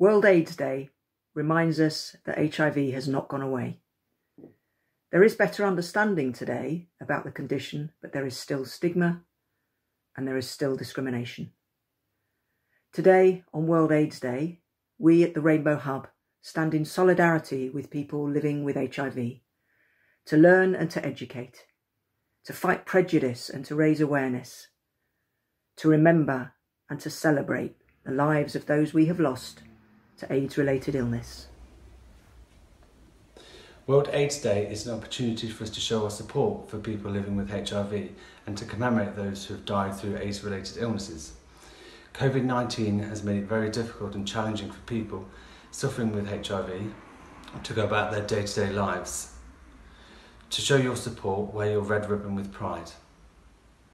World AIDS Day reminds us that HIV has not gone away. There is better understanding today about the condition, but there is still stigma and there is still discrimination. Today, on World AIDS Day, we at the Rainbow Hub stand in solidarity with people living with HIV to learn and to educate, to fight prejudice and to raise awareness, to remember and to celebrate the lives of those we have lost to AIDS related illness. World AIDS Day is an opportunity for us to show our support for people living with HIV and to commemorate those who have died through AIDS related illnesses. COVID 19 has made it very difficult and challenging for people suffering with HIV to go about their day to day lives. To show your support, wear your red ribbon with pride.